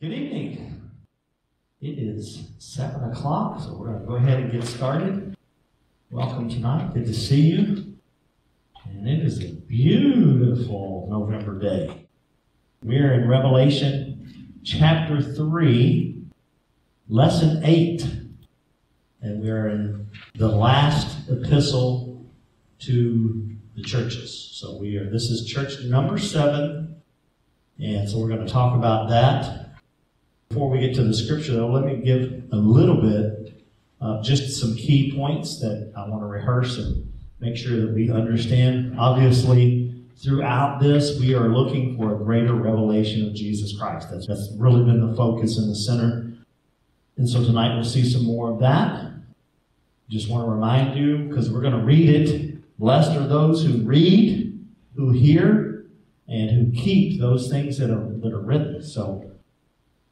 Good evening. It is 7 o'clock, so we're going to go ahead and get started. Welcome tonight. Good to see you. And it is a beautiful November day. We're in Revelation chapter 3, lesson 8. And we're in the last epistle to the churches. So we are this is church number 7. And so we're going to talk about that before we get to the scripture, though, let me give a little bit of just some key points that I want to rehearse and make sure that we understand. Obviously, throughout this, we are looking for a greater revelation of Jesus Christ. That's, that's really been the focus and the center. And so tonight we'll see some more of that. Just want to remind you, because we're going to read it, blessed are those who read, who hear, and who keep those things that are, that are written. So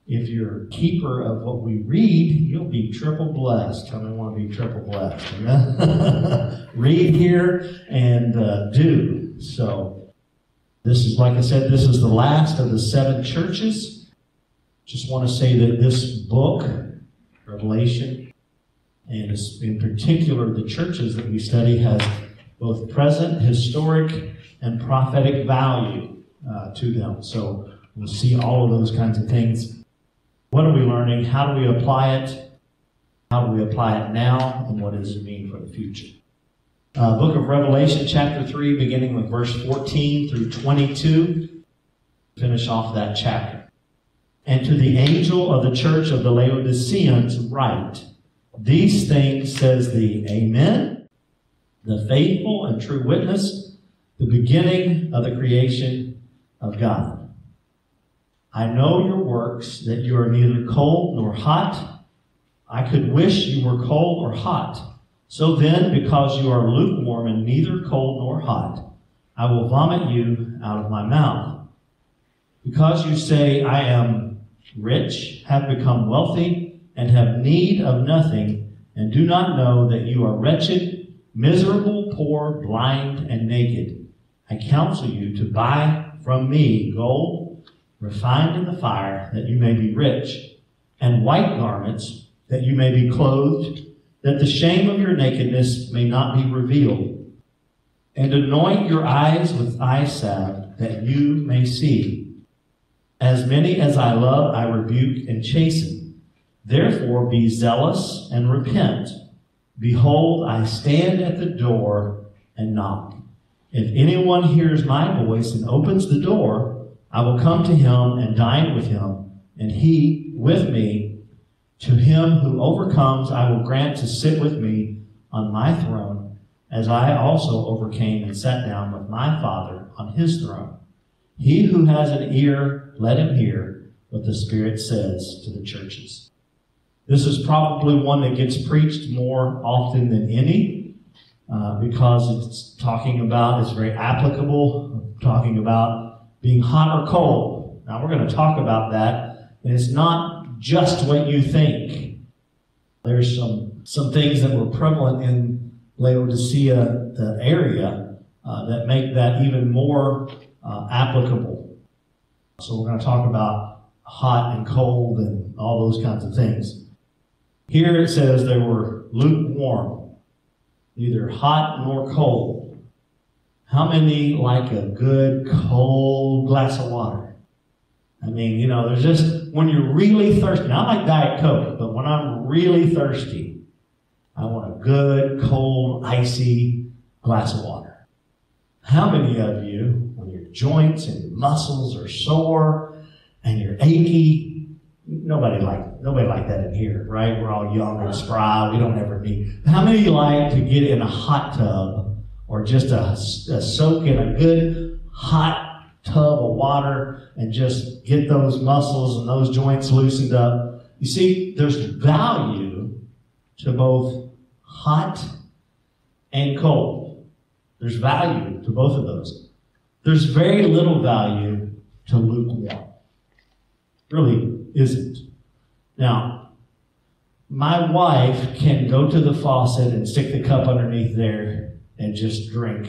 if you're a keeper of what we read, you'll be triple blessed. How many want to be triple blessed? Read here and uh, do. So, this is, like I said, this is the last of the seven churches. Just want to say that this book, Revelation, and in particular the churches that we study, has both present, historic, and prophetic value uh, to them. So, we'll see all of those kinds of things what are we learning? How do we apply it? How do we apply it now? And what does it mean for the future? Uh, book of Revelation, chapter 3, beginning with verse 14 through 22. Finish off that chapter. And to the angel of the church of the Laodiceans write, These things says the Amen, the faithful and true witness, the beginning of the creation of God. I know your works, that you are neither cold nor hot. I could wish you were cold or hot. So then, because you are lukewarm and neither cold nor hot, I will vomit you out of my mouth. Because you say, I am rich, have become wealthy, and have need of nothing, and do not know that you are wretched, miserable, poor, blind, and naked, I counsel you to buy from me gold refined in the fire, that you may be rich, and white garments, that you may be clothed, that the shame of your nakedness may not be revealed. And anoint your eyes with eye salve, that you may see. As many as I love, I rebuke and chasten. Therefore be zealous and repent. Behold, I stand at the door and knock. If anyone hears my voice and opens the door, I will come to him and dine with him, and he with me. To him who overcomes, I will grant to sit with me on my throne, as I also overcame and sat down with my Father on his throne. He who has an ear, let him hear what the Spirit says to the churches. This is probably one that gets preached more often than any uh, because it's talking about, it's very applicable, talking about being hot or cold. Now, we're going to talk about that, and it's not just what you think. There's some, some things that were prevalent in Laodicea the area uh, that make that even more uh, applicable. So, we're going to talk about hot and cold and all those kinds of things. Here it says they were lukewarm, neither hot nor cold. How many like a good cold glass of water? I mean, you know, there's just when you're really thirsty. Now, I like Diet Coke, but when I'm really thirsty, I want a good, cold, icy glass of water. How many of you, when your joints and your muscles are sore and you're achy, nobody like nobody like that in here, right? We're all young and spry. We don't ever need. How many like to get in a hot tub or just a, a soak in a good hot tub of water and just get those muscles and those joints loosened up. You see, there's value to both hot and cold. There's value to both of those. There's very little value to lukewarm. Really isn't. Now, my wife can go to the faucet and stick the cup underneath there and just drink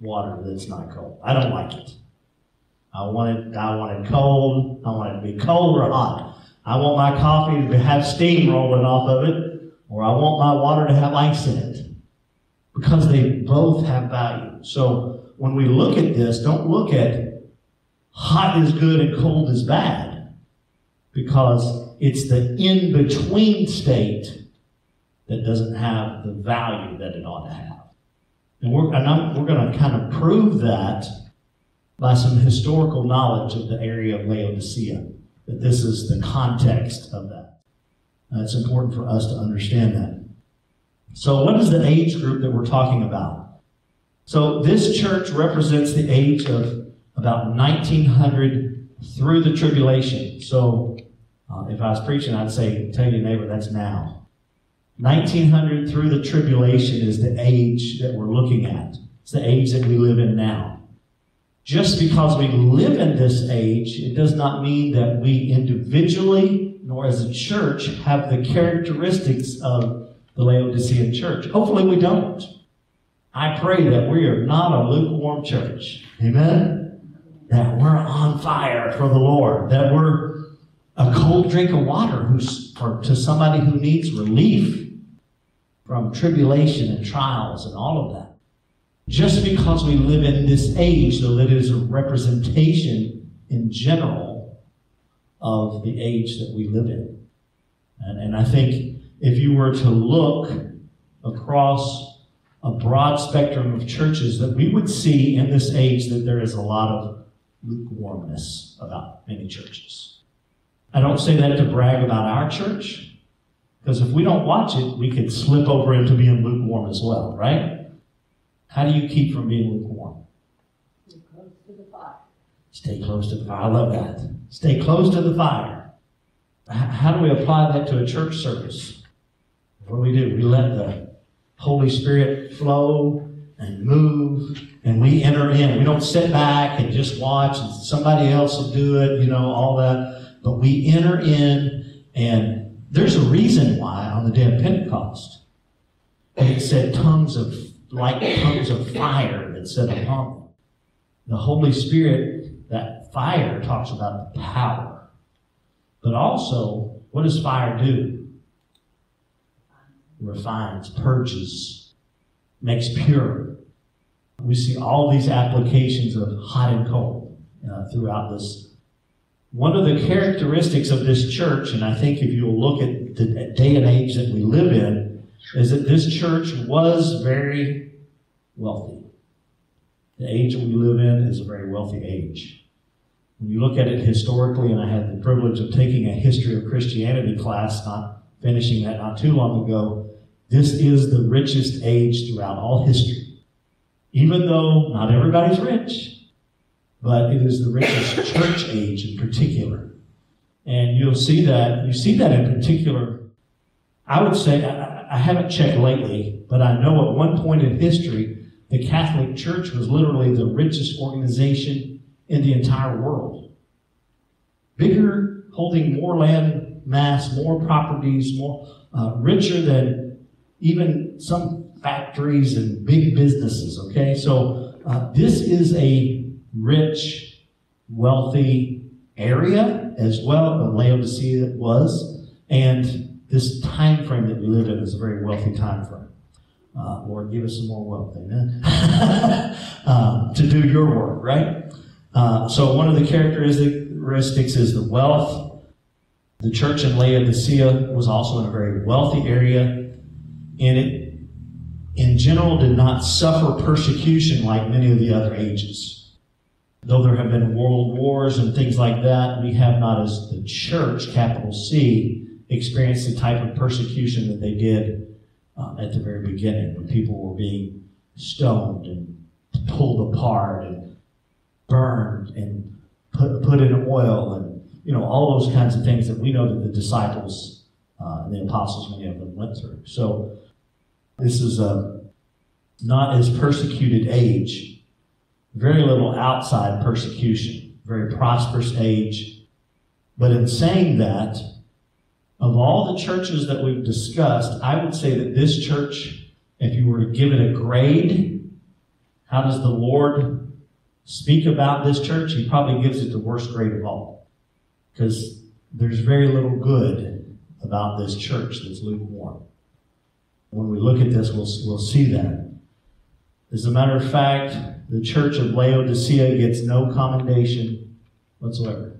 water that's not cold. I don't like it. I want it, I want it cold. I want it to be cold or hot. I want my coffee to have steam rolling off of it, or I want my water to have ice in it. Because they both have value. So when we look at this, don't look at hot is good and cold is bad. Because it's the in between state that doesn't have the value that it ought to have. And we're, and we're going to kind of prove that by some historical knowledge of the area of Laodicea, that this is the context of that. Uh, it's important for us to understand that. So, what is the age group that we're talking about? So, this church represents the age of about 1900 through the tribulation. So, uh, if I was preaching, I'd say, tell your neighbor, that's now. 1900 through the tribulation is the age that we're looking at. It's the age that we live in now. Just because we live in this age, it does not mean that we individually nor as a church have the characteristics of the Laodicean church. Hopefully we don't. I pray that we are not a lukewarm church. Amen? That we're on fire for the Lord. That we're a cold drink of water who's, to somebody who needs relief from tribulation and trials and all of that. Just because we live in this age, though it is a representation in general of the age that we live in. And, and I think if you were to look across a broad spectrum of churches, that we would see in this age that there is a lot of lukewarmness about many churches. I don't say that to brag about our church. Because if we don't watch it, we could slip over into being lukewarm as well, right? How do you keep from being lukewarm? Stay close to the fire. Stay close to the fire. I love that. Stay close to the fire. How do we apply that to a church service? What do we do? We let the Holy Spirit flow and move, and we enter in. We don't sit back and just watch, and somebody else will do it, you know, all that. But we enter in and there's a reason why on the day of Pentecost it said tongues of like tongues of fire that set upon them. The Holy Spirit, that fire talks about the power. But also, what does fire do? Refines, purges, makes pure. We see all these applications of hot and cold uh, throughout this one of the characteristics of this church, and I think if you'll look at the day and age that we live in, is that this church was very wealthy. The age that we live in is a very wealthy age. When you look at it historically, and I had the privilege of taking a history of Christianity class, not finishing that not too long ago, this is the richest age throughout all history. Even though not everybody's rich, but it is the richest church age in particular. And you'll see that, you see that in particular. I would say, I, I haven't checked lately, but I know at one point in history, the Catholic Church was literally the richest organization in the entire world. Bigger, holding more land mass, more properties, more uh, richer than even some factories and big businesses. Okay, so uh, this is a rich, wealthy area as well, Laodicea was. And this time frame that we live in is a very wealthy time frame. Uh, Lord, give us some more wealth, amen. uh, to do your work, right? Uh, so one of the characteristics is the wealth. The church in Laodicea was also in a very wealthy area, and it, in general, did not suffer persecution like many of the other ages. Though there have been world wars and things like that, we have not, as the church, capital C, experienced the type of persecution that they did uh, at the very beginning, when people were being stoned and pulled apart and burned and put, put in oil and you know all those kinds of things that we know that the disciples uh, and the apostles, many of them, went through. So this is a not as persecuted age very little outside persecution, very prosperous age. But in saying that, of all the churches that we've discussed, I would say that this church, if you were to give it a grade, how does the Lord speak about this church, he probably gives it the worst grade of all. Because there's very little good about this church that's lukewarm. When we look at this, we'll, we'll see that. As a matter of fact, the church of Laodicea gets no commendation whatsoever.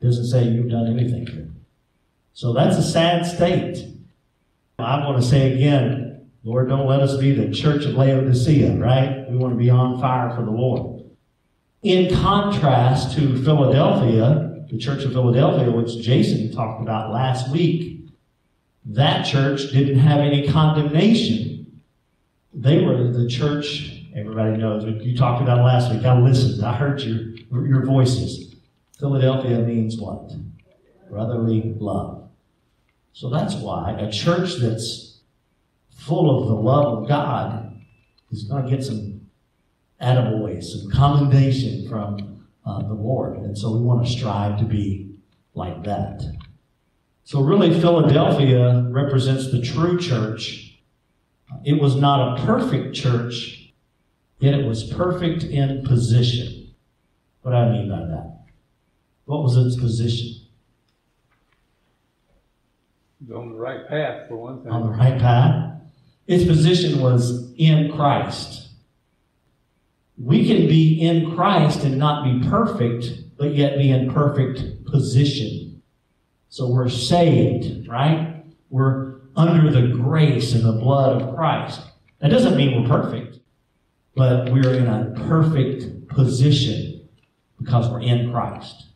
It doesn't say you've done anything here. So that's a sad state. I want to say again, Lord, don't let us be the church of Laodicea, right? We want to be on fire for the Lord. In contrast to Philadelphia, the church of Philadelphia, which Jason talked about last week, that church didn't have any condemnation. They were the church, everybody knows, you talked about last week. I listened, I heard your, your voices. Philadelphia means what? Brotherly love. So that's why a church that's full of the love of God is going to get some attaboys, some commendation from uh, the Lord. And so we want to strive to be like that. So, really, Philadelphia represents the true church. It was not a perfect church, yet it was perfect in position. What do I mean by that? What was its position? on the right path, for one thing. On the right path. Its position was in Christ. We can be in Christ and not be perfect, but yet be in perfect position. So we're saved, right? We're under the grace and the blood of Christ. That doesn't mean we're perfect, but we're in a perfect position because we're in Christ.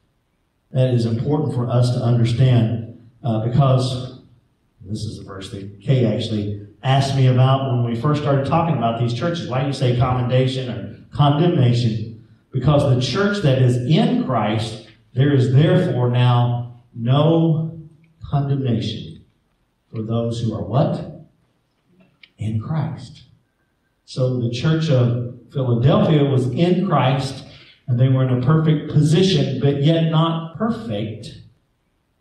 That is important for us to understand uh, because this is the verse that Kay actually asked me about when we first started talking about these churches. Why do you say commendation or condemnation? Because the church that is in Christ, there is therefore now no condemnation for those who are what? In Christ. So the church of Philadelphia was in Christ and they were in a perfect position, but yet not perfect.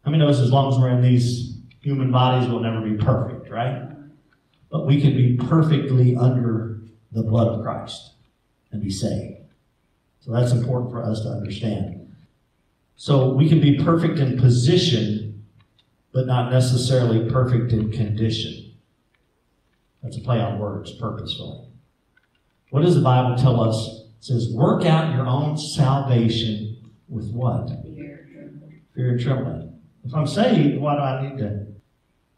How many knows as long as we're in these human bodies, we'll never be perfect, right? But we can be perfectly under the blood of Christ and be saved. So that's important for us to understand. So we can be perfect in position, but not necessarily perfect in condition. That's a play on words purposefully. What does the Bible tell us? It says, work out your own salvation with what? Fear and trembling. If I'm saved, why do I need to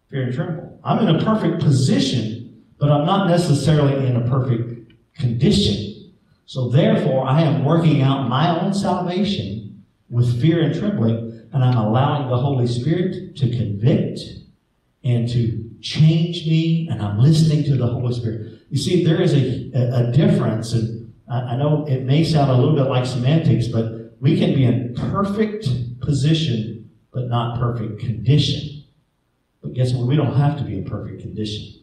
fear and tremble? I'm in a perfect position, but I'm not necessarily in a perfect condition. So therefore, I am working out my own salvation with fear and trembling, and I'm allowing the Holy Spirit to convict and to change me, and I'm listening to the Holy Spirit. You see, there is a, a, difference, and I, I know it may sound a little bit like semantics, but we can be in perfect position, but not perfect condition. But guess what? We don't have to be in perfect condition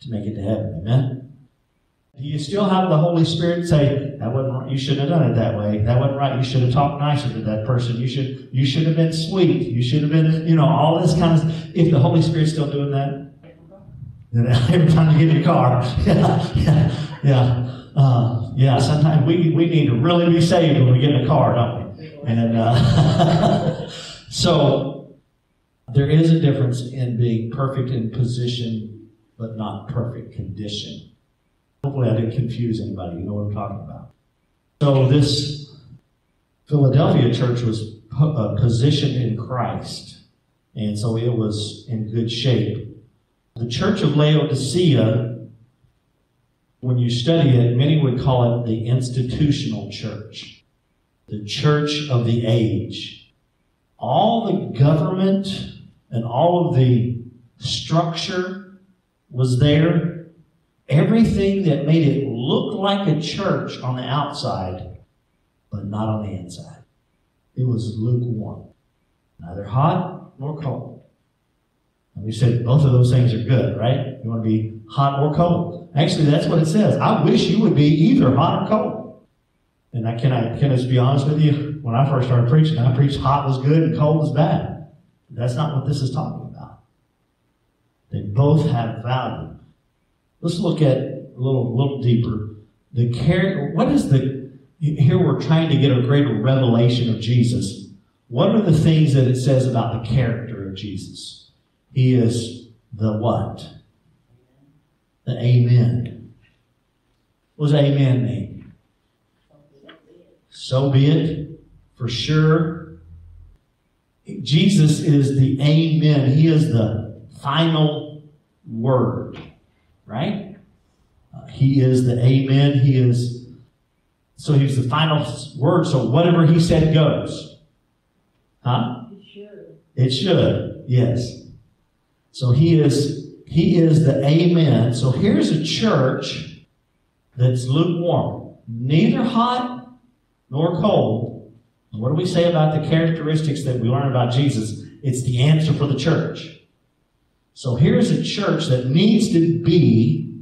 to make it to heaven. Amen? Do you still have the Holy Spirit say, that wasn't right. you shouldn't have done it that way. That wasn't right. You should have talked nicer to that person. You should you should have been sweet. You should have been, you know, all this kind of if the Holy Spirit's still doing that, every time you get in your car. yeah, yeah, yeah. Uh, yeah, sometimes we, we need to really be saved when we get in a car, don't we? And uh, so there is a difference in being perfect in position, but not perfect condition. Hopefully, I didn't confuse anybody. You know what I'm talking about. So, this Philadelphia church was uh, positioned in Christ, and so it was in good shape. The church of Laodicea, when you study it, many would call it the institutional church, the church of the age. All the government and all of the structure was there Everything that made it look like a church on the outside, but not on the inside. It was lukewarm. Neither hot nor cold. We said both of those things are good, right? You want to be hot or cold. Actually, that's what it says. I wish you would be either hot or cold. And I can I can I just be honest with you? When I first started preaching, I preached hot was good and cold was bad. That's not what this is talking about. They both have value. Let's look at a little, little deeper. The character. What is the here we're trying to get a greater revelation of Jesus. What are the things that it says about the character of Jesus? He is the what? The Amen. What does Amen mean? So be it, for sure. Jesus is the Amen. He is the final word, right? Uh, he is the Amen. He is, so he's the final word. So whatever he said goes. Huh? It should. It should, yes. So he is he is the amen. So here's a church that's lukewarm, neither hot nor cold. And what do we say about the characteristics that we learn about Jesus? It's the answer for the church. So here's a church that needs to be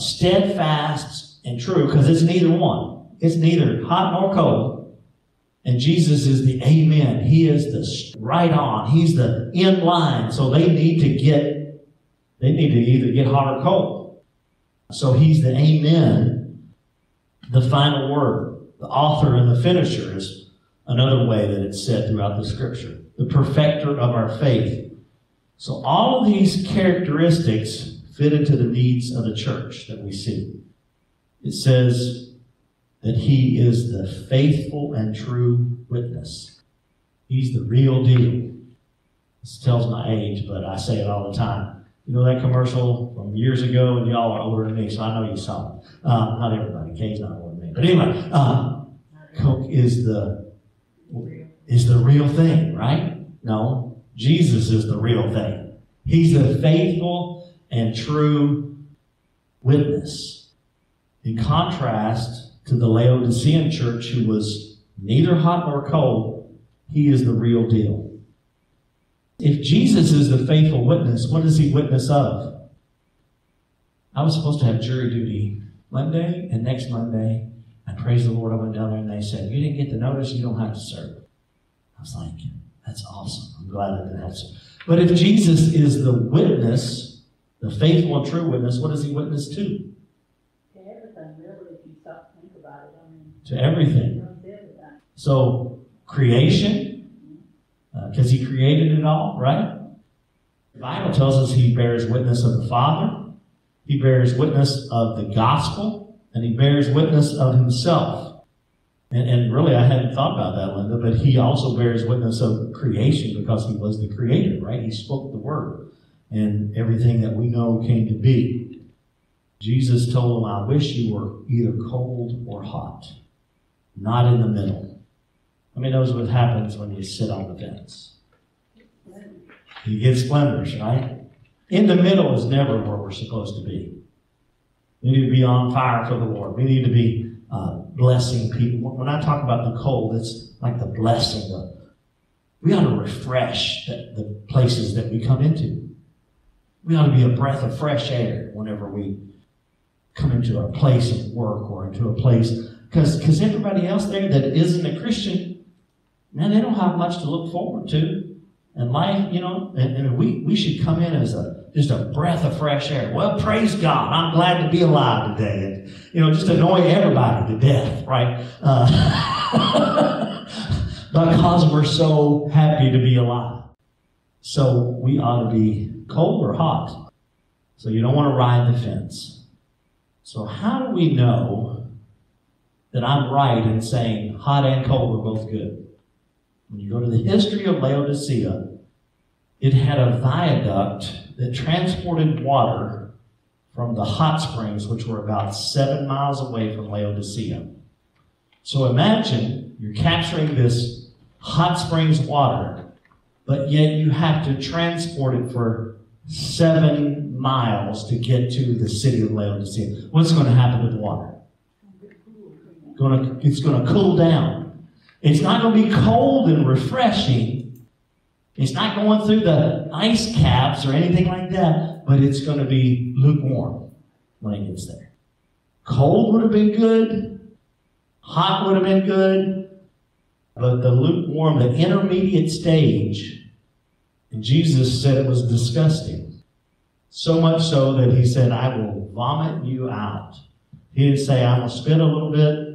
steadfast and true because it's neither one. It's neither hot nor cold. And Jesus is the amen. He is the right on. He's the in line. So they need to get, they need to either get hot or cold. So he's the amen, the final word. The author and the finisher is another way that it's said throughout the scripture. The perfecter of our faith. So all of these characteristics fit into the needs of the church that we see. It says that he is the faithful and true witness. He's the real deal. This tells my age, but I say it all the time. You know that commercial from years ago, and y'all are older than me, so I know you saw it. Uh, not everybody. Kay's not older than me. But anyway, uh, Coke is the is the real thing, right? No, Jesus is the real thing. He's the faithful and true witness. In contrast to the Laodicean church, who was neither hot nor cold, he is the real deal. If Jesus is the faithful witness, what is he witness of? I was supposed to have jury duty Monday and next Monday. And praise the Lord, I went down there and they said, You didn't get the notice, you don't have to serve. I was like, That's awesome. I'm glad I didn't have to. But if Jesus is the witness, the faithful and true witness, what does he witness to? To everything, really, if you stop to think about it. I mean, To everything. So, creation, uh, because he created it all, right? The Bible tells us he bears witness of the Father, he bears witness of the gospel, and he bears witness of himself. And, and really, I hadn't thought about that, Linda, but he also bears witness of creation because he was the creator, right? He spoke the word, and everything that we know came to be. Jesus told him, I wish you were either cold or hot, not in the middle. I mean, knows what happens when you sit on the fence. You get splinters, right? In the middle is never where we're supposed to be. We need to be on fire for the Lord. We need to be uh, blessing people. When I talk about the cold, it's like the blessing. Of, we ought to refresh the, the places that we come into. We ought to be a breath of fresh air whenever we come into a place of work or into a place. Because everybody else there that isn't a Christian, man, they don't have much to look forward to. And life, you know, and, and we, we should come in as a just a breath of fresh air. Well, praise God. I'm glad to be alive today. And, you know, just annoy everybody to death, right? Uh, because we're so happy to be alive. So we ought to be cold or hot. So you don't want to ride the fence. So how do we know that I'm right in saying hot and cold are both good? When you go to the history of Laodicea, it had a viaduct that transported water from the hot springs, which were about seven miles away from Laodicea. So imagine you're capturing this hot springs water, but yet you have to transport it for seven miles to get to the city of Laodicea. What's going to happen to the water? To, it's going to cool down. It's not going to be cold and refreshing. It's not going through the ice caps or anything like that, but it's going to be lukewarm when it gets there. Cold would have been good. Hot would have been good. But the lukewarm, the intermediate stage, Jesus said it was disgusting. So much so that he said, I will vomit you out. He didn't say, I'm going to spit a little bit.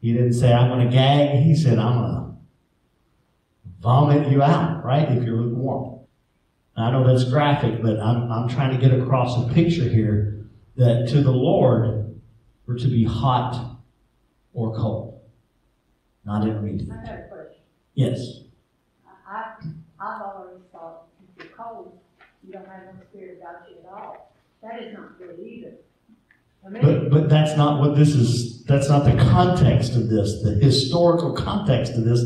He didn't say, I'm going to gag. He said, I'm going to vomit you out, right? If you're lukewarm. I know that's graphic, but I'm, I'm trying to get across a picture here that to the Lord, we're to be hot or cold, not intermediate. I got a question. Yes. I, I've always thought if you're cold, you don't have no spirit about you at all. That is not good either. But, but that's not what this is, that's not the context of this. The historical context of this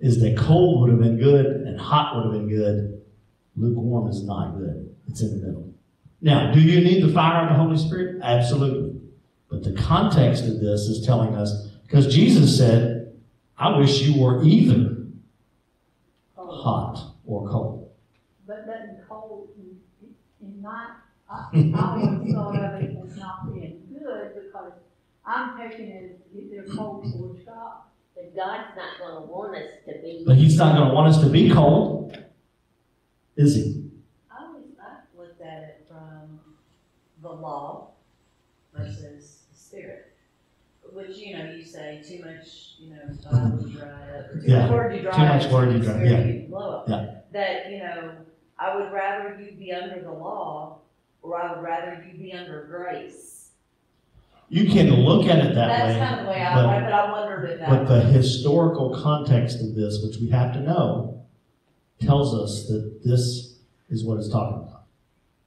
is that cold would have been good and hot would have been good. Lukewarm is not good. It's in the middle. Now, do you need the fire of the Holy Spirit? Absolutely. But the context of this is telling us, because Jesus said, I wish you were either hot or cold. But letting cold in, not, I, I always thought of it as not being good because I'm taking it as if they're cold towards God. But God's not gonna want us to be. But He's not going to want us to be cold, is He? I always, I looked at it from the law versus the spirit. Which, you know, you say too much, you know, Bible you dry up, too Yeah, much word you dry up. too much word you dry- spirit yeah. you blow up. Yeah. That, you know, I would rather you be under the law, or I would rather you be under grace. You can look at it that way. That's kind of the way I, but- but I wondered if that. But the historical context of this, which we have to know, tells us that this is what it's talking about.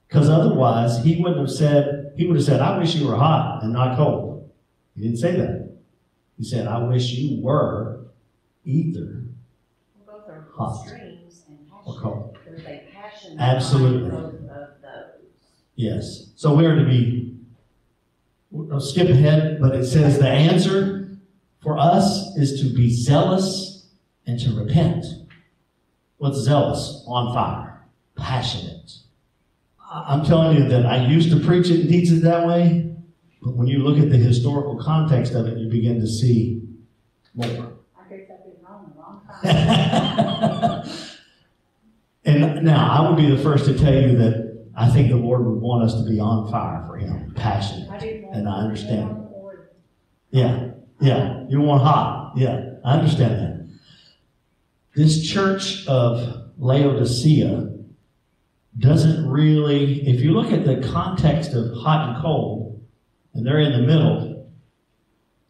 Because otherwise, he wouldn't have said, he would have said, I wish you were hot and not cold. He didn't say that. He said, I wish you were either Both are Hot. extremes and or cold. There's a passion. Absolutely. behind both of those. Yes. So we are to be, I'll skip ahead, but it says the answer for us is to be zealous and to repent. What's zealous? On fire, passionate. I'm telling you that I used to preach it and teach it that way, but when you look at the historical context of it, you begin to see more. I guess I've been wrong a long time. and now I would be the first to tell you that I think the Lord would want us to be on fire for Him, passionate. I. And I understand. Yeah, yeah. You want hot. Yeah, I understand that. This church of Laodicea doesn't really, if you look at the context of hot and cold, and they're in the middle,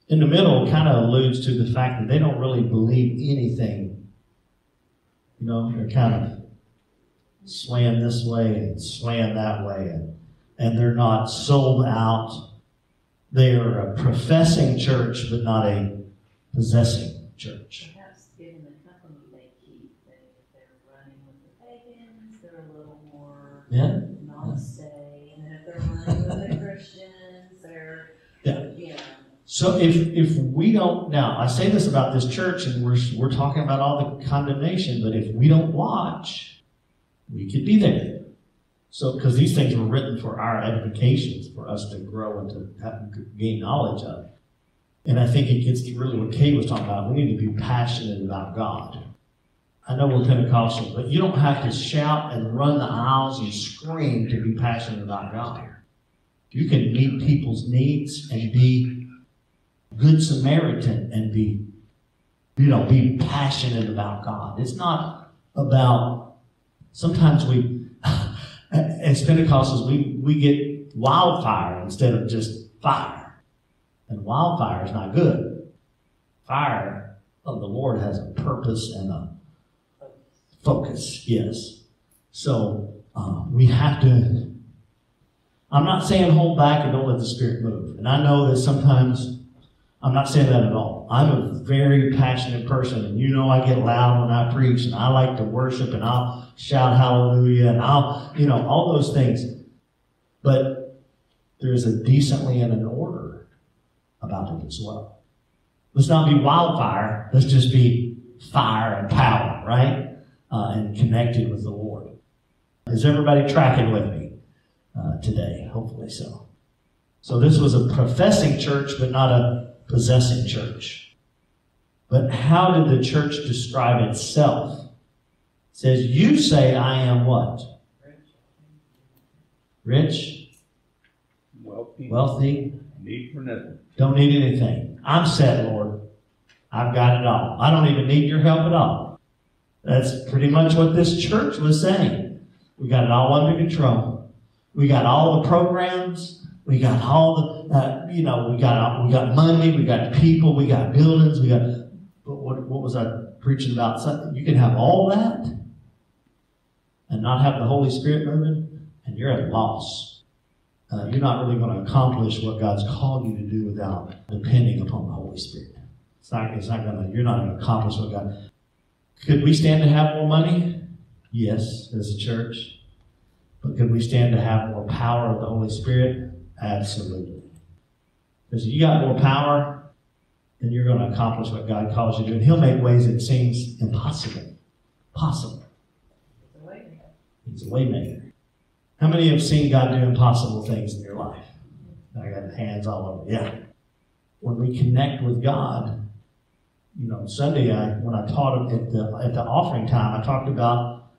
in the middle kind of alludes to the fact that they don't really believe anything. You know, they're kind of swaying this way and swaying that way, and, and they're not sold out. They are a professing church, but not a possessing church. Perhaps given the company they keep, they, they're running with the pagans, they're a little more Yeah. namaste, and if they're running with the Christians, they're, Yeah. you know. So if if we don't now, I say this about this church, and we're we're talking about all the condemnation, but if we don't watch, we could be there. So because these things were written for our edifications, for us to grow and to have, gain knowledge of. And I think it gets to really what Kate was talking about. We need to be passionate about God. I know we're Pentecostal, but you don't have to shout and run the aisles and scream to be passionate about God. You can meet people's needs and be good Samaritan and be, you know, be passionate about God. It's not about, sometimes we, as Pentecostals, we, we get wildfire instead of just fire. And wildfire is not good. Fire of the Lord has a purpose and a focus, yes. So uh, we have to, I'm not saying hold back and don't let the Spirit move. And I know that sometimes I'm not saying that at all. I'm a very passionate person, and you know I get loud when I preach, and I like to worship, and I'll shout hallelujah, and I'll, you know, all those things. But there's a decently and an order about it as well. Let's not be wildfire. Let's just be fire and power, right? Uh, and connected with the Lord. Is everybody tracking with me uh, today? Hopefully so. So this was a professing church, but not a possessing church. But how did the church describe itself? It says, You say I am what? Rich, Wealthy, wealthy, need for nothing. don't need anything. I'm set, Lord. I've got it all. I don't even need your help at all. That's pretty much what this church was saying. We got it all under control. We got all the programs. We got all the, uh, you know, we got we got money. We got people. We got buildings. We got. But what, what was I preaching about? You can have all that and not have the Holy Spirit moving, and you're at a loss. Uh, you're not really going to accomplish what God's called you to do without depending upon the Holy Spirit. It's not, it's not going to, you're not going to accomplish what God. Could we stand to have more money? Yes, as a church. But could we stand to have more power of the Holy Spirit? Absolutely. Because you got more power, then you're going to accomplish what God calls you to. And He'll make ways that seems impossible. Possible. He's a waymaker. How many have seen God do impossible things in your life? I got hands all over. Yeah. When we connect with God, you know, Sunday I when I taught at the at the offering time, I talked about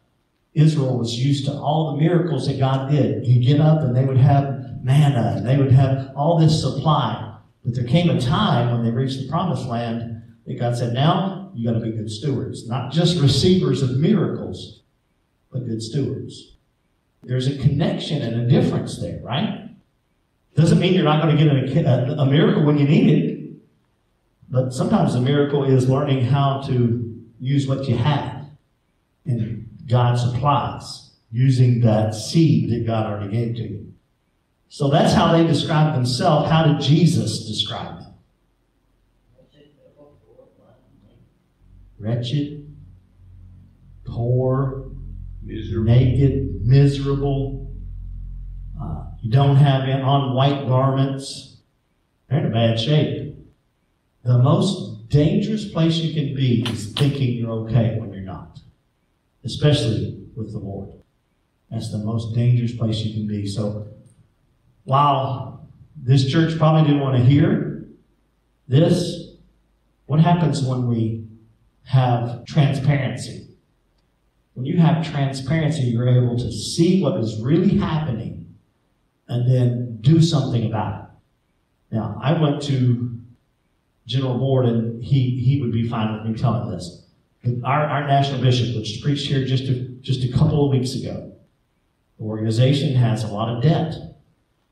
Israel was used to all the miracles that God did. You get up and they would have manna and they would have all this supply. But there came a time when they reached the promised land that God said, Now you gotta be good stewards, not just receivers of miracles, but good stewards. There's a connection and a difference there, right? Doesn't mean you're not going to get a, a, a miracle when you need it, but sometimes the miracle is learning how to use what you have. And God supplies using that seed that God already gave to you. So that's how they describe themselves. How did Jesus describe them? Wretched, poor, Miserable. naked, miserable. Uh, you don't have in- on white garments. They're in a bad shape. The most dangerous place you can be is thinking you're okay when you're not, especially with the Lord. That's the most dangerous place you can be. So, while this church probably didn't want to hear this, what happens when we have transparency? When you have transparency, you're able to see what is really happening and then do something about it. Now, I went to General Board, and he, he would be fine with me telling this. Our, our national bishop, which preached here just a, just a couple of weeks ago, the organization has a lot of debt.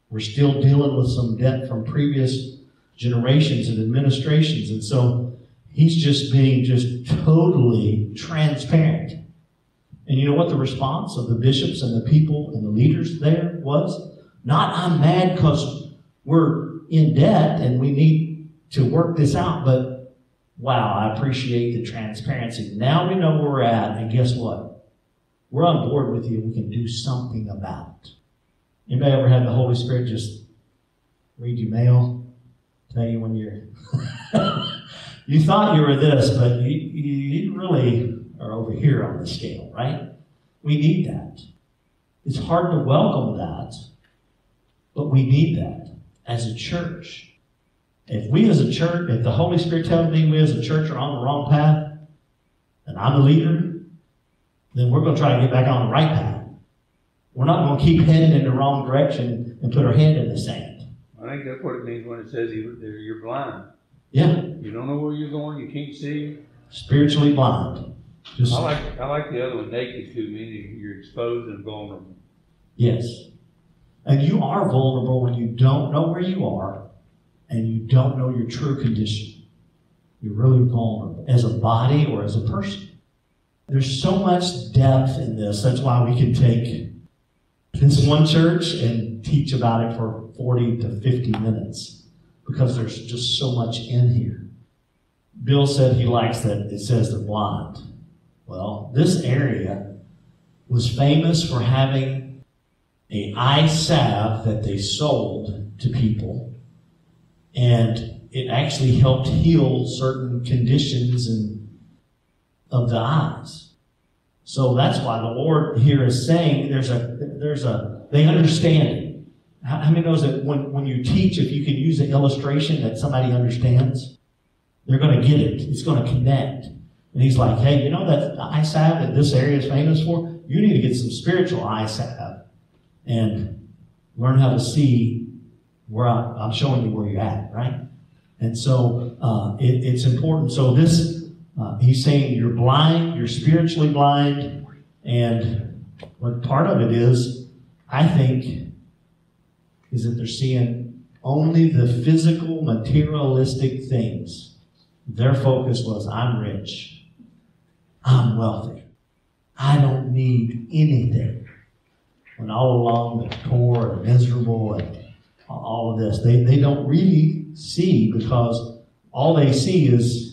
We're still dealing with some debt from previous generations and administrations, and so he's just being just totally transparent. And you know what the response of the bishops and the people and the leaders there was? Not, I'm mad because we're in debt and we need to work this out, but wow, I appreciate the transparency. Now we know where we're at, and guess what? We're on board with you. We can do something about it. Anybody ever had the Holy Spirit just read your mail, tell you when you're you thought you were this, but you, you really are over here on the scale, right? We need that. It's hard to welcome that, but we need that as a church. If we as a church, if the Holy Spirit tells me we as a church are on the wrong path, and I'm a leader, then we're going to try to get back on the right path. We're not going to keep heading in the wrong direction and put our head in the sand. I think that's what it means when it says you're blind. Yeah, You don't know where you're going, you can't see. spiritually blind. Just I like, I like the other one, naked too, meaning you're exposed and vulnerable. Yes. And you are vulnerable when you don't know where you are and you don't know your true condition. You're really vulnerable as a body or as a person. There's so much depth in this. That's why we can take this one church and teach about it for 40 to 50 minutes because there's just so much in here. Bill said he likes that it says they're blind. Well, this area was famous for having a eye salve that they sold to people, and it actually helped heal certain conditions and of the eyes. So that's why the Lord here is saying there's a there's a they understand. How, many knows that when, when you teach, if you can use an illustration that somebody understands, they're going to get it. It's going to connect. And he's like, hey, you know that eye that this area is famous for? You need to get some spiritual eye and learn how to see where I'm, I'm showing you where you're at, right? And so uh, it, it's important. So this, uh, he's saying you're blind, you're spiritually blind, and what part of it is, I think, is that they're seeing only the physical, materialistic things. Their focus was, I'm rich, I'm wealthy, I don't need anything. When all along they're poor and miserable and all of this, they, they don't really see because all they see is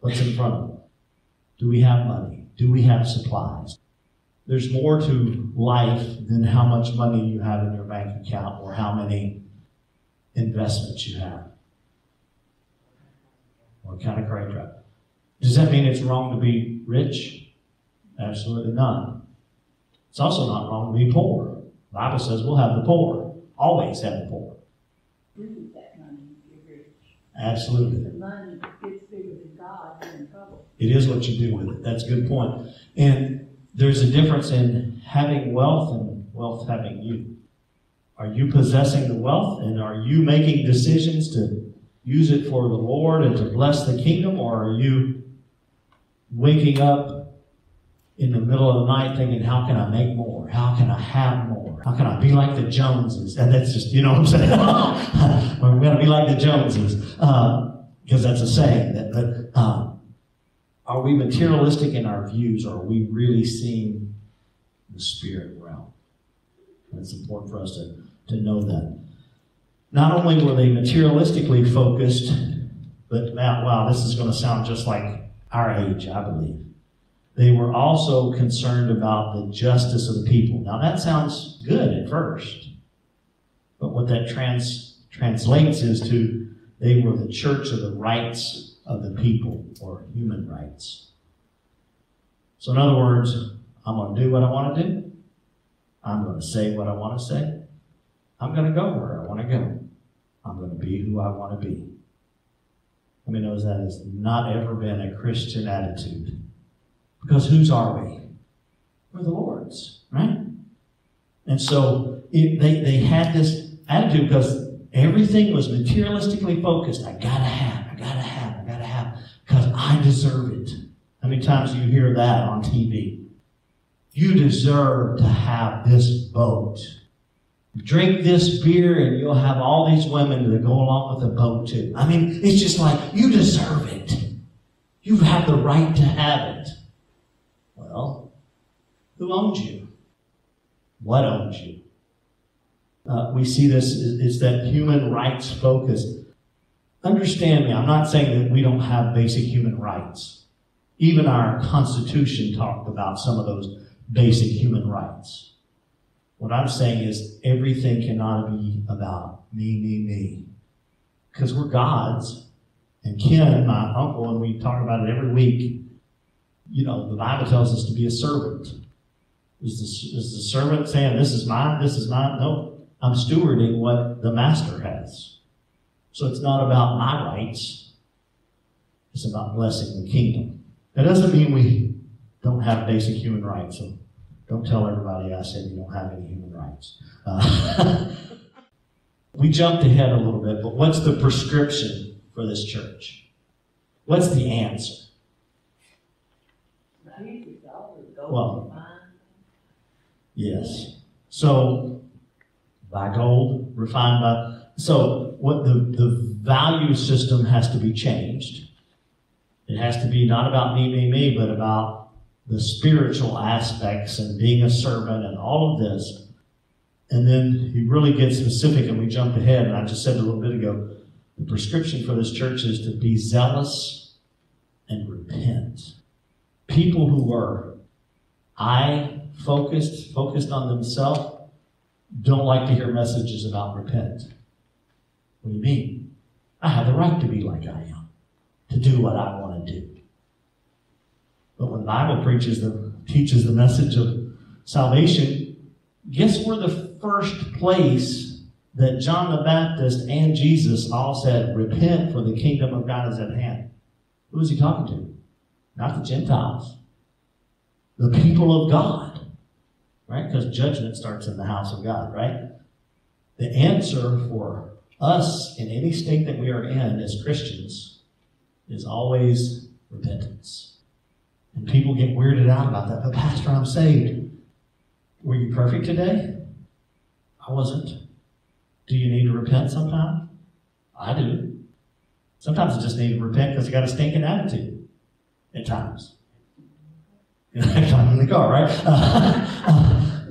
what's in front of them. Do we have money? Do we have supplies? There's more to life than how much money you have in your bank account or how many investments you have. What kind of credit? Does that mean it's wrong to be rich? Absolutely not. It's also not wrong to be poor. The Bible says we'll have the poor, always have the poor. Use that money if you're rich. Absolutely. It is what you do with it. That's a good point. And there's a difference in having wealth and wealth having you. Are you possessing the wealth and are you making decisions to use it for the Lord and to bless the kingdom, or are you waking up in the middle of the night thinking, how can I make more? How can I have more? How can I be like the Joneses? And that's just, you know what I'm saying? We're going to be like the Joneses. Because that's a saying. That, but um, are we materialistic in our views, or are we really seeing the spirit realm? And It's important for us to, to know that. Not only were they materialistically focused, but wow, wow, this is going to sound just like our age, I believe. They were also concerned about the justice of the people. Now that sounds good at first, but what that trans, translates is to they were the church of the rights of the people, or human rights. So, in other words, I'm going to do what I want to do. I'm going to say what I want to say. I'm going to go where I want to go. I'm going to be who I want to be. Let me know that has not ever been a Christian attitude. Because whose are we? We're the Lord's, right? And so it, they, they had this attitude because everything was materialistically focused. I I gotta have, I gotta have, because I deserve it. How many times do you hear that on TV? You deserve to have this boat. Drink this beer and you'll have all these women that go along with the boat too. I mean, it's just like, you deserve it. You have the right to have it. Well, who owns you? What owns you? Uh, we see this is that human rights focus. Understand me, I'm not saying that we don't have basic human rights. Even our Constitution talked about some of those basic human rights. What I'm saying is everything cannot be about me, me, me. Because we're God's. And Ken, my uncle, and we talk about it every week, you know, the Bible tells us to be a servant. Is the, is the servant saying, This is mine, this is mine? No, I'm stewarding what the master has. So it's not about my rights, it's about blessing the kingdom. That doesn't mean we don't have basic human rights. So don't tell everybody I said you don't have any human rights. Uh, we jumped ahead a little bit, but what's the prescription for this church? What's the answer? Well- Yes. So, buy gold, refined by. So, what the, the value system has to be changed. It has to be not about me, me, me, but about the spiritual aspects and being a servant and all of this. And then he really gets specific, and we jumped ahead, and I just said a little bit ago the prescription for this church is to be zealous and repent. People who are I focused, focused on themselves, don't like to hear messages about repent. What do you mean? I have the right to be like I am, to do what I want to do. But when the Bible preaches the teaches the message of salvation, guess where the first place that John the Baptist and Jesus all said, repent for the kingdom of God is at hand. Who was he talking to? Not the Gentiles. The people of God. Right? Because judgment starts in the house of God, right? The answer for us in any state that we are in as Christians is always repentance. And people get weirded out about that. But, Pastor, I'm saved. Were you perfect today? I wasn't. Do you need to repent sometime? I do. Sometimes I just need to repent because I got a stinking attitude at times. I'm in the car, right?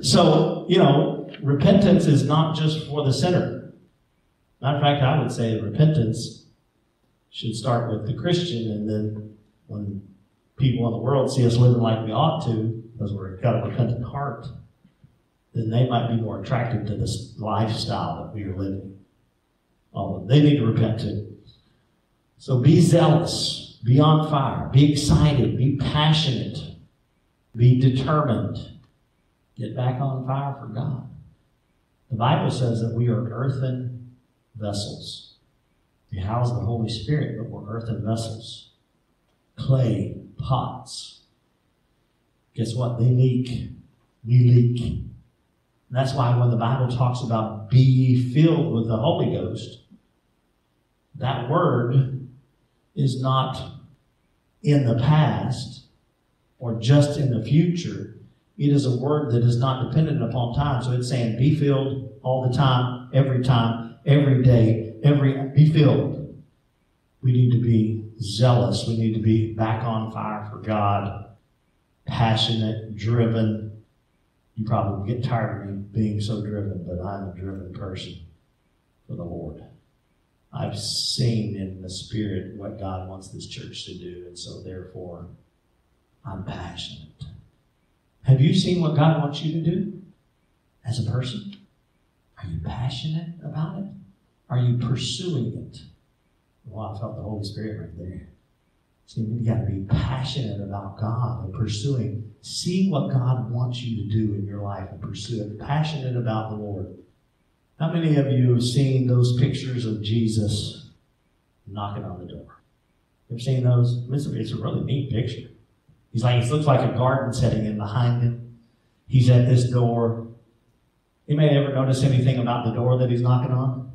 so, you know, repentance is not just for the sinner. Matter of fact, I would say repentance should start with the Christian, and then when people in the world see us living like we ought to, because we've got a repentant heart, then they might be more attracted to this lifestyle that we are living. Oh, they need to repent too. So be zealous, be on fire, be excited, be passionate, be determined. Get back on fire for God. The Bible says that we are earthen vessels. We house the Holy Spirit, but we're earthen vessels. Clay pots. Guess what? They leak. We leak. And that's why when the Bible talks about be filled with the Holy Ghost, that word is not in the past or just in the future. It is a word that is not dependent upon time. So it's saying be filled all the time, every time, every day, every be filled. We need to be zealous. We need to be back on fire for God, passionate, driven. You probably get tired of me being so driven, but I'm a driven person for the Lord. I've seen in the Spirit what God wants this church to do, and so therefore I'm passionate. Have you seen what God wants you to do as a person? Are you passionate about it? Are you pursuing it? Well, I felt the Holy Spirit right there. See, you got to be passionate about God and pursuing. See what God wants you to do in your life and pursue it. Passionate about the Lord. How many of you have seen those pictures of Jesus knocking on the door? You ever seen those? It's a really neat picture. He's like, it looks like a garden setting in behind him. He's at this door. You may ever notice anything about the door that he's knocking on?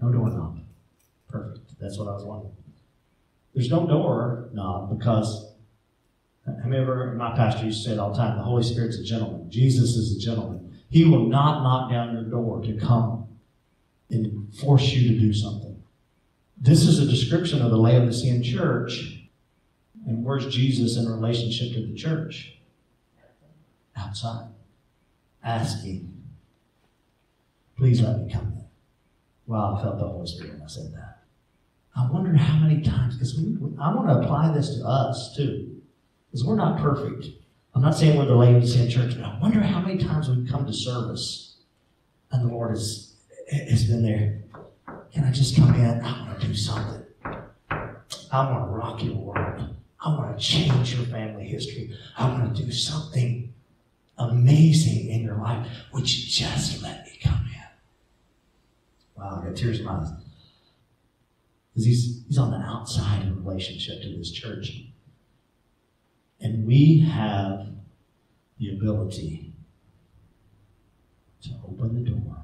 No doorknob. Perfect. That's what I was wondering. There's no door knob because have you ever, my pastor used to say it all the time, the Holy Spirit's a gentleman. Jesus is a gentleman. He will not knock down your door to come and force you to do something. This is a description of the Laodicean church. And where's Jesus in relationship to the church? Outside. Asking, please let me come in. Wow, I felt the Holy Spirit when I said that. I wonder how many times, because I want to apply this to us too, because we're not perfect. I'm not saying we're the Laodicean church, but I wonder how many times we've come to service and the Lord has, has been there. Can I just come in? I want to do something. I want to rock your world. I want to change your family history. I want to do something amazing in your life. Would you just let me come in? Wow, I got tears in my eyes. Because he's, he's on the outside in relationship to this church. And we have the ability to open the door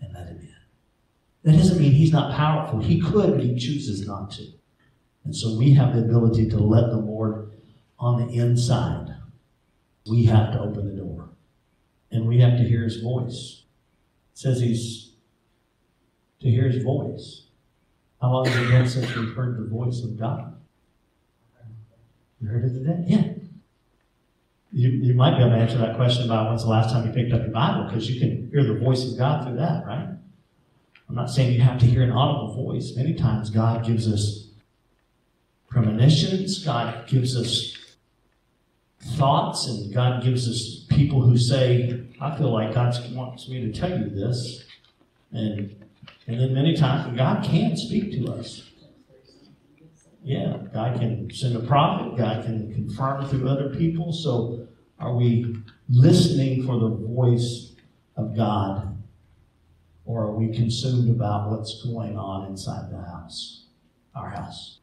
and let him in. That doesn't mean he's not powerful. He could, but he chooses not to. And so we have the ability to let the Lord on the inside. We have to open the door. And we have to hear his voice. It says he's to hear his voice. How long has it been since we've heard the voice of God? You heard it today? Yeah. You, you might be able to answer that question about when's the last time you picked up your Bible, because you can hear the voice of God through that, right? I'm not saying you have to hear an audible voice. Many times God gives us premonitions, God gives us thoughts, and God gives us people who say, I feel like God wants me to tell you this. And and then many times God can't speak to us. Yeah, God can send a prophet, God can confirm through other people. So are we listening for the voice of God? Or are we consumed about what's going on inside the house, our house?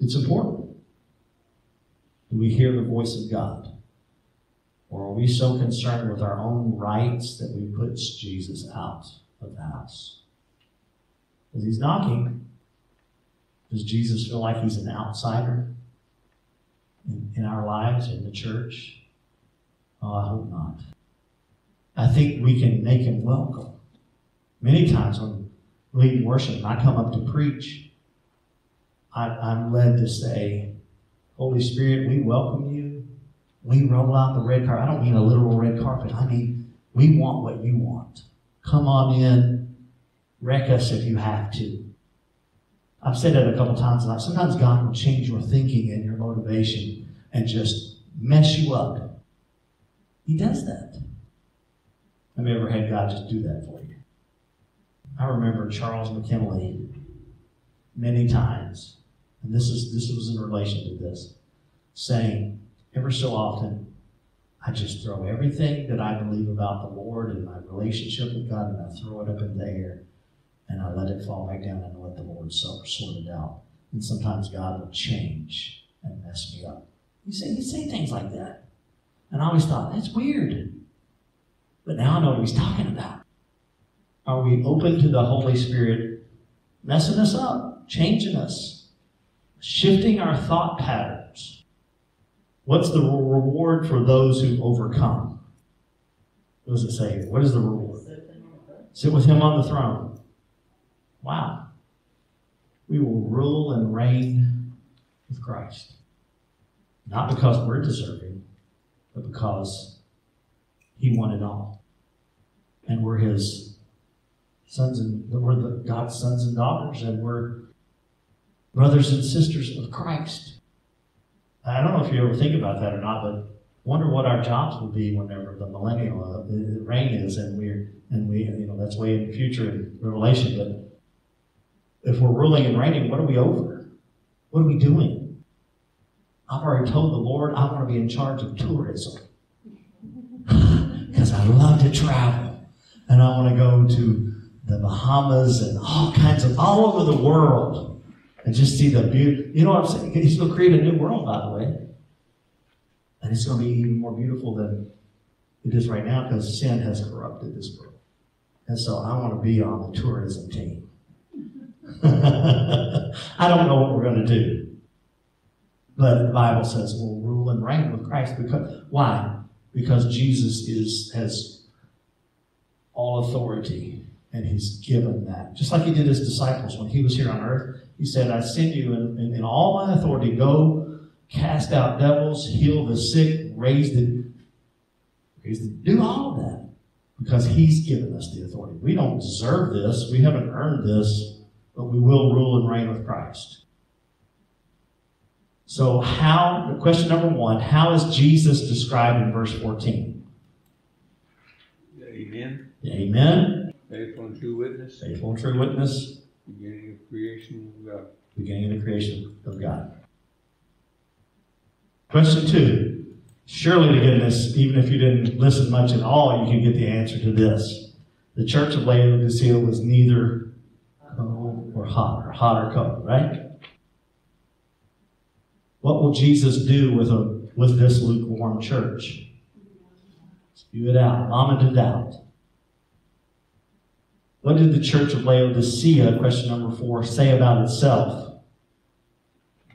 It's important. Do we hear the voice of God? Or are we so concerned with our own rights that we put Jesus out of the house. As he's knocking, does Jesus feel like he's an outsider in, in our lives, in the church? Oh, I hope not. I think we can make him welcome. Many times when leading worship and I come up to preach, I, I'm led to say, Holy Spirit, we welcome you. We roll out the red carpet. I don't mean a literal red carpet. I mean, we want what you want. Come on in. Wreck us if you have to. I've said that a couple times tonight. Sometimes God will change your thinking and your motivation and just mess you up. He does that. Have you ever had God just do that for you? I remember Charles McKinley many times, and this is this was in relation to this, saying ever so often, I just throw everything that I believe about the Lord and my relationship with God, and I throw it up in the air, and I let it fall back down and let the Lord sort sort it out. And sometimes God will change and mess me up. You say you say things like that, and I always thought that's weird. But now I know what he's talking about. Are we open to the Holy Spirit messing us up, changing us, shifting our thought patterns? What's the reward for those who overcome? What does it say? What is the reward? Sit with him on the throne. Wow. We will rule and reign with Christ. Not because we're deserving, but because he won it all. And we're his sons and we're the God's sons and daughters, and we're brothers and sisters of Christ. I don't know if you ever think about that or not, but wonder what our jobs will be whenever the millennial uh, reign is, and we're and we you know that's way in the future in Revelation. But if we're ruling and reigning, what are we over? What are we doing? I've already told the Lord I want to be in charge of tourism because I love to travel and I want to go to the Bahamas and all kinds of all over the world and just see the beauty. You know what I'm saying? He's going to create a new world, by the way, and it's going to be even more beautiful than it is right now because sin has corrupted this world. And so I want to be on the tourism team. I don't know what we're going to do. But the Bible says we'll rule and reign with Christ because why? Because Jesus is has all authority and he's given that. Just like he did his disciples when he was here on earth. He said, I send you in, in, in all my authority, go cast out devils, heal the sick, raise the raise the do all of that. Because he's given us the authority. We don't deserve this, we haven't earned this, but we will rule and reign with Christ. So, how, the question number one, how is Jesus described in verse 14? Amen. Amen. Faithful and true witness, Faithful and true witness, beginning creation of God. beginning of the creation of God. Question two. Surely to goodness, even if you didn't listen much at all, you can get the answer to this. The church of Laodicea was neither cold or hot, or hot or cold, right? What will Jesus do with a with this lukewarm church? Spew it out, vomit it out. What did the church of Laodicea, question number four, say about itself?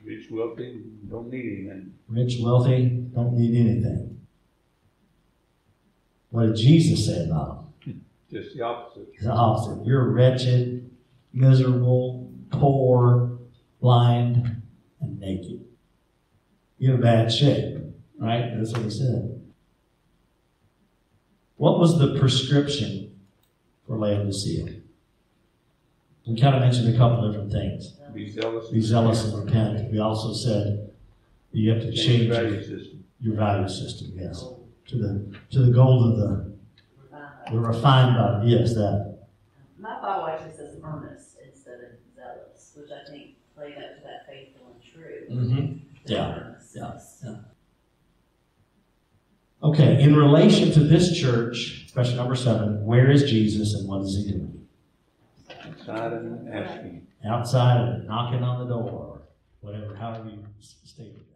Rich, wealthy, don't need anything. Rich, wealthy, don't need anything. What did Jesus say about them? Just the opposite. The opposite. You're wretched, miserable, poor, blind, and naked. You're in bad shape, right? That's what he said. What was the prescription for Laodicea? We kind of mentioned a couple different things. Be zealous. Be zealous and repent. We also said you have to Change change your your, value system. your value system, yes, to the to the gold of the the refined body. Yes, that. My Bible actually says earnest instead of zealous, which I think played up to that faithful and true. Mm-hmm. The Yeah, earnestness. Okay, in relation to this church, question number seven, where is Jesus and what is he doing? Outside and asking. Outside and knocking on the door, or whatever, however you s- stated that.